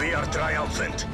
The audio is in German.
We are triumphant.